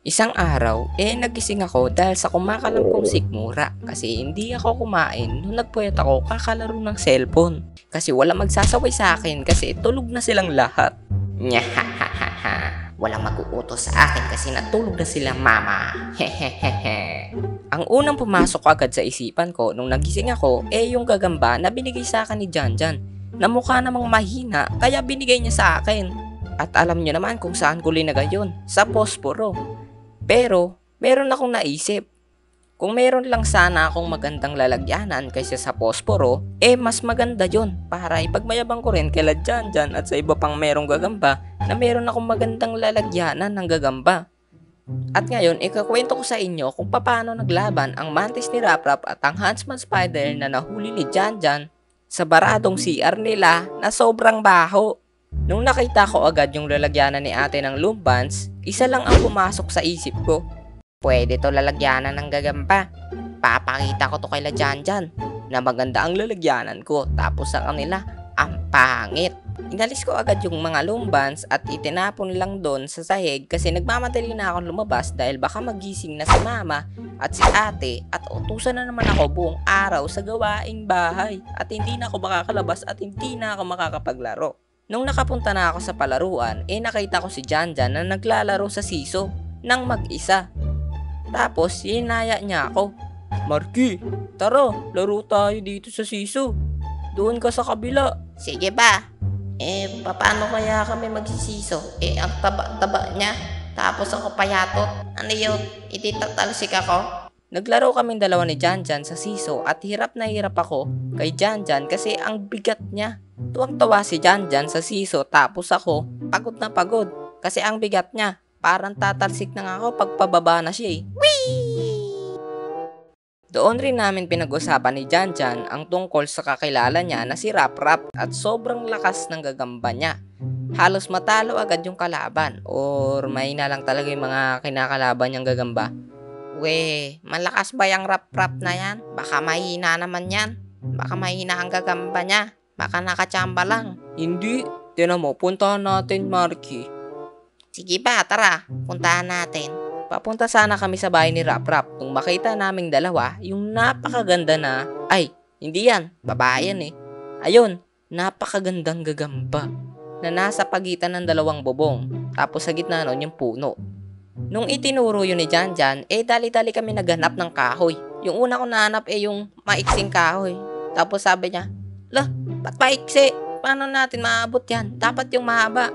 Isang araw, eh nagising ako dahil sa kumakalam kong sikmura kasi hindi ako kumain nung nagpuyat ako kakalaro ng cellphone. Kasi wala magsasaway sa akin kasi tulog na silang lahat. Nyahahaha. Walang mag-uutos sa akin kasi natulog na sila mama. Ang unang pumasok agad sa isipan ko nung nagising ako eh yung gagamba na binigay sa akin ni Janjan na mukha namang mahina kaya binigay niya sa akin. At alam niyo naman kung saan ko linagay yun, sa posporo. Pero, meron akong naisip. Kung meron lang sana akong magandang lalagyanan kaysa sa posporo, eh mas maganda yon para ipagmayabang ko rin kila Janjan at sa iba pang merong gagamba na meron akong magandang lalagyanan ng gagamba. At ngayon, ikakwento ko sa inyo kung paano naglaban ang mantis ni Raprap at ang Huntsman Spider na nahuli ni Janjan sa baradong CR nila na sobrang baho. Nung nakita ko agad yung lalagyanan ni ate ng lumbans, isa lang ang pumasok sa isip ko. Pwede to lalagyanan ng gagamba. Papakita ko to kay Janjan na maganda ang lalagyanan ko tapos sa kanila, ang pangit. Inalis ko agad yung mga lumbans at itinapon lang doon sa sahig kasi nagmamadali na akong lumabas dahil baka magising na si mama at si ate at utusan na naman ako buong araw sa gawaing bahay at hindi na ako makakalabas at hindi na ako makakapaglaro. Nung nakapunta na ako sa palaruan, eh nakita ko si Janjan na naglalaro sa siso nang mag-isa. Tapos, hinaya niya ako. Marky, tara, laro tayo dito sa siso. Doon ka sa kabila. Sige ba? Eh, paano kaya kami magsisiso? Eh, ang taba-taba niya. Tapos ako payatot. Ano yun? Ititatalsik ako? Naglaro kami dalawa ni Janjan sa siso at hirap na hirap ako kay Janjan kasi ang bigat niya. Tuwang-tawa si Janjan sa siso tapos ako pagod na pagod kasi ang bigat niya. Parang tatalsik na nga ako pagpababa na siya eh. Doon rin namin pinag-usapan ni Janjan ang tungkol sa kakilala niya na si Rap Rap at sobrang lakas ng gagamba niya. Halos matalo agad yung kalaban or may na lang talaga yung mga kinakalaban niyang gagamba. We, malakas ba yung rap-rap na yan? Baka mahina naman yan. Baka mahina ang gagamba niya. Baka nakachamba lang. Hindi, tinan mo, puntahan natin Marky. Sige ba, tara. Puntahan natin. Papunta sana kami sa bahay ni Rap Rap nung makita naming dalawa yung napakaganda na, ay, hindi yan, babae yan eh. Ayun, napakagandang gagamba na nasa pagitan ng dalawang bubong tapos sa gitna nun yung puno. Nung itinuro yun ni Janjan, eh dali-dali kami naghanap ng kahoy. Yung una ko nahanap eh yung maiksing kahoy. Tapos sabi niya, Lah, ba't maiksi? Paano natin maabot yan? Dapat yung mahaba.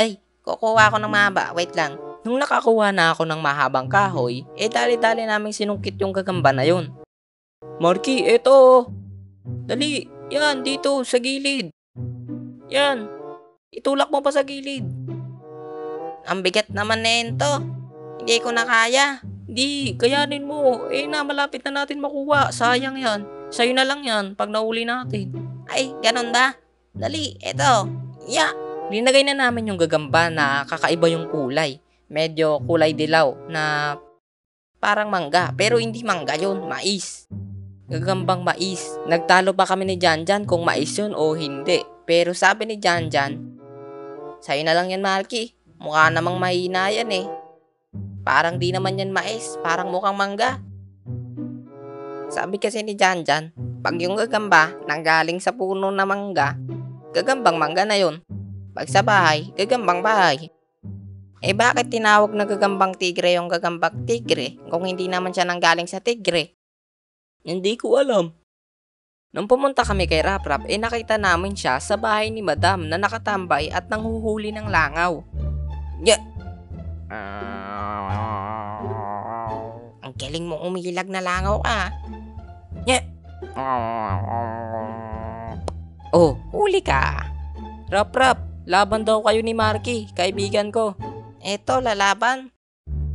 Ay, kukuha ako ng mahaba. Wait lang. Nung nakakuha na ako ng mahabang kahoy, eh dali-dali naming sinungkit yung gagamba na yun. Marky, eto. Dali, yan, dito, sa gilid. Yan, itulak mo pa sa gilid. Ang bigat naman nento. Hindi ko na kaya. Di, kayanin mo. Eh na, malapit na natin makuha. Sayang yan. Sa'yo na lang yan pag nauli natin. Ay, ganun ba? Dali, eto. Ya. Linagay na namin yung gagamba na kakaiba yung kulay. Medyo kulay dilaw na parang mangga. Pero hindi mangga yun, mais. Gagambang mais. Nagtalo pa kami ni Janjan kung mais yun o hindi. Pero sabi ni Janjan, sa'yo na lang yan, Malky. Mukha namang mahina yan eh. Parang di naman yan mais, parang mukhang mangga. Sabi kasi ni Janjan, pag yung gagamba nanggaling sa puno na mangga, gagambang mangga na yun. Pag sa bahay, gagambang bahay. Eh bakit tinawag na gagambang tigre yung gagambang tigre kung hindi naman siya nanggaling sa tigre? Hindi ko alam. Nung pumunta kami kay Rap Rap, eh nakita namin siya sa bahay ni Madam na nakatambay at nanghuhuli ng langaw. Yeah. Ang galing mong umilag na langaw ka. Yeah. Oh, huli ka. Rap Rap, laban daw kayo ni Marky, kaibigan ko. Eto, lalaban.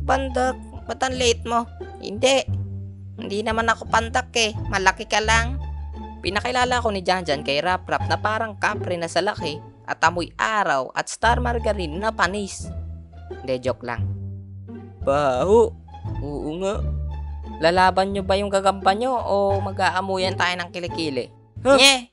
Pandak, ba't ang late mo? Hindi. Hindi naman ako pandak eh. Malaki ka lang. Pinakilala ko ni Janjan kay Rap Rap na parang kapre na sa laki at amoy araw at star margarine na panis. Hindi, joke lang. Baho. Oo nga. Lalaban nyo ba yung gagamba nyo o mag-aamuyan tayo ng kilikili? Huh? Nye!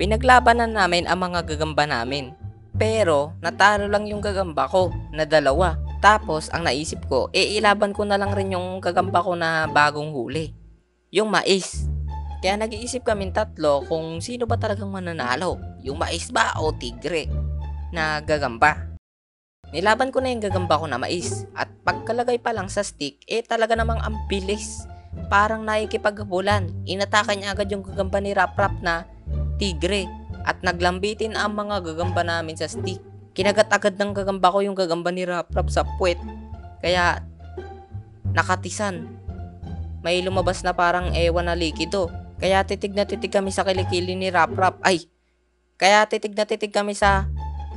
Pinaglabanan namin ang mga gagamba namin. Pero natalo lang yung gagamba ko na dalawa. Tapos, ang naisip ko, eh ilaban ko na lang rin yung gagamba ko na bagong huli. Yung mais. Kaya nag-iisip kami tatlo kung sino ba talagang mananalo. Yung mais ba o tigre na gagamba. Nilaban ko na yung gagamba ko na mais. At pagkalagay pa lang sa stick, eh talaga namang ang bilis. Parang naikipaghabulan. Inatake niya agad yung gagamba ni Rap Rap na tigre. At naglambitin ang mga gagamba namin sa stick. Kinagat agad ng gagamba ko yung gagamba ni Rap Rap sa puwet. Kaya nakatisan. May lumabas na parang ewan na likido. Kaya titig na titig kami sa kilikili ni Rap Rap. Ay, kaya titig na titig kami sa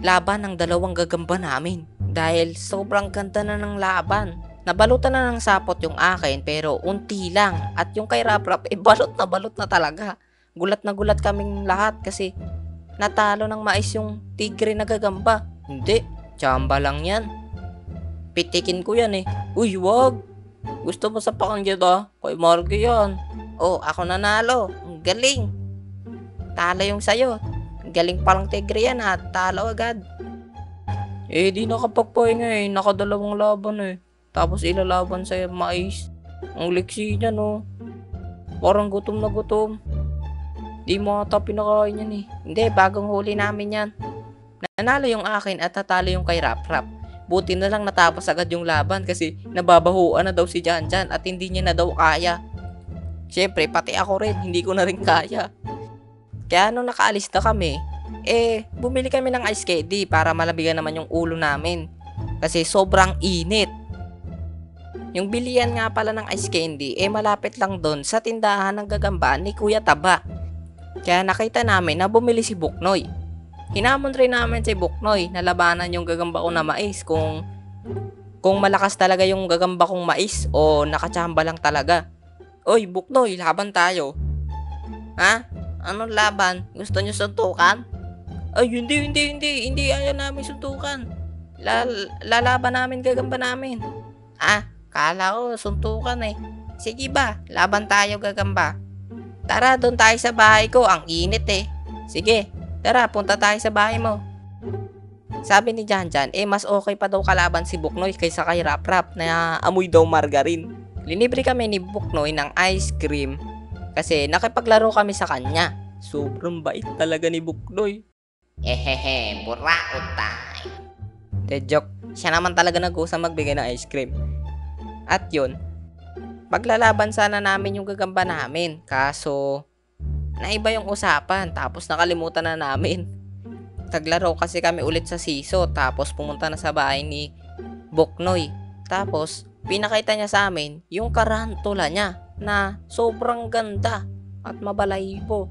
laban ng dalawang gagamba namin. Dahil sobrang ganda na ng laban. Nabalutan na ng sapot yung akin pero unti lang. At yung kay Rap Rap, eh balot na balot na talaga. Gulat na gulat kaming lahat kasi natalo ng mais yung tigre na gagamba. Hindi, tsamba lang yan. Pitikin ko yan eh. Uy, wag. Gusto mo sa pakan kita? Kay Marky yan. Oh, ako nanalo. Ang galing. Talo yung sayo. Galing palang tigre yan ha. Talo agad. Eh, di nakapagpahinga eh. Nakadalawang laban eh. Tapos ilalaban sa mais. Ang liksi niya no. Parang gutom na gutom. Di mo ata pinakain yan eh. Hindi, bagong huli namin yan. Nanalo yung akin at natalo yung kay Rap Rap. Buti na lang natapos agad yung laban kasi nababahuan na daw si Jan Jan at hindi niya na daw kaya. Siyempre, pati ako rin, hindi ko na rin kaya. Kaya nung nakaalis na kami, eh, bumili kami ng ice candy para malabigan naman yung ulo namin. Kasi sobrang init. Yung bilian nga pala ng ice candy, eh malapit lang doon sa tindahan ng gagamba ni Kuya Taba. Kaya nakita namin na bumili si Buknoy. Hinamon rin namin si Buknoy na labanan yung gagamba ko na mais kung kung malakas talaga yung gagamba kong mais o nakachamba lang talaga. Oy, Buknoy, laban tayo. Ha? Anong laban? Gusto nyo suntukan? Ay, hindi, hindi, hindi. Hindi ayaw namin suntukan. Lal lalaban namin gagamba namin. Ah, kala ko suntukan eh. Sige ba, laban tayo gagamba. Tara, doon tayo sa bahay ko. Ang init eh. Sige, tara, punta tayo sa bahay mo. Sabi ni Jan Jan, eh mas okay pa daw kalaban si Buknoy kaysa kay Rap Rap na amoy daw margarin. Linibre kami ni Buknoy ng ice cream kasi nakipaglaro kami sa kanya. Sobrang bait talaga ni Buknoy. Ehehe, buraot tayo. De joke, siya naman talaga nag-usang magbigay ng ice cream. At yun, paglalaban sana namin yung gagamba namin. Kaso, naiba yung usapan tapos nakalimutan na namin. Taglaro kasi kami ulit sa siso tapos pumunta na sa bahay ni Buknoy. Tapos, pinakita niya sa amin yung karantula niya na sobrang ganda at mabalahibo.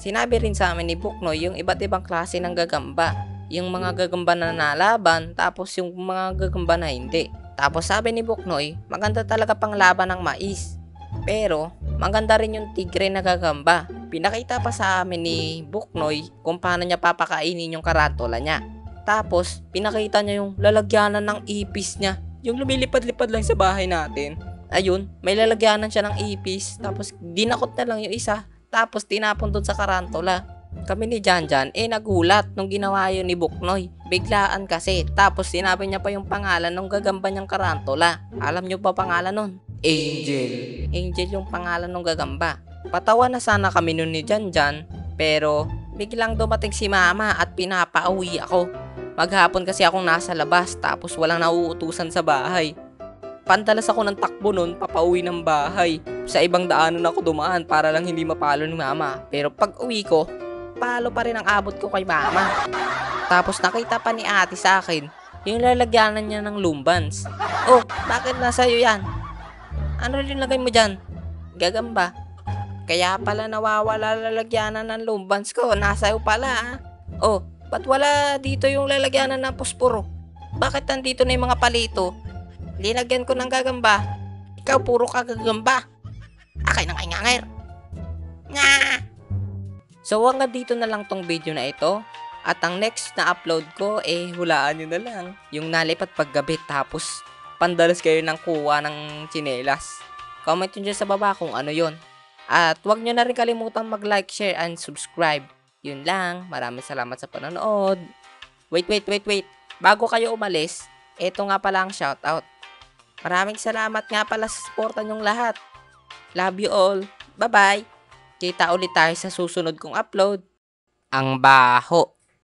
Sinabi rin sa amin ni Buknoy yung iba't ibang klase ng gagamba. Yung mga gagamba na nalaban tapos yung mga gagamba na hindi. Tapos sabi ni Buknoy, maganda talaga pang laban ng mais. Pero, maganda rin yung tigre na gagamba. Pinakita pa sa amin ni Buknoy kung paano niya papakainin yung karatola niya. Tapos, pinakita niya yung lalagyanan ng ipis niya. Yung lumilipad-lipad lang sa bahay natin. Ayun, may lalagyanan siya ng ipis. Tapos, dinakot na lang yung isa. Tapos, tinapon doon sa karantola. Kami ni Jan Jan, eh nagulat nung ginawa yun ni Buknoy. Biglaan kasi. Tapos, sinabi niya pa yung pangalan ng gagamba niyang karantola. Alam niyo pa pangalan nun? Angel. Angel yung pangalan ng gagamba. Patawa na sana kami nun ni Jan Jan, pero biglang dumating si mama at pinapauwi ako. Maghapon kasi akong nasa labas tapos walang nauutusan sa bahay. Pantalas ako ng takbo nun papauwi ng bahay. Sa ibang daanan ako dumaan para lang hindi mapalo ni mama. Pero pag uwi ko, palo pa rin ang abot ko kay mama. Tapos nakita pa ni ate sa akin yung lalagyanan niya ng lumbans. Oh, bakit nasa iyo yan? Ano rin lagay mo dyan? Gagamba. Kaya pala nawawala lalagyanan ng lumbans ko. Nasa iyo pala ah. Oh, ba't wala dito yung lalagyanan ng posporo? Bakit nandito na yung mga palito? Linagyan ko ng gagamba. Ikaw puro ka gagamba. Akin ang ingangir. Nga! So hanggang dito na lang tong video na ito. At ang next na upload ko, eh hulaan nyo na lang. Yung nalipat paggabi tapos pandalas kayo ng kuha ng chinelas. Comment nyo sa baba kung ano yon. At huwag nyo na rin kalimutan mag-like, share, and subscribe. Yun lang. Maraming salamat sa panonood. Wait, wait, wait, wait. Bago kayo umalis, Ito nga pala ang shoutout. Maraming salamat nga pala sa suporta nyong lahat. Love you all. Bye-bye. Kita ulit tayo sa susunod kong upload. Ang baho.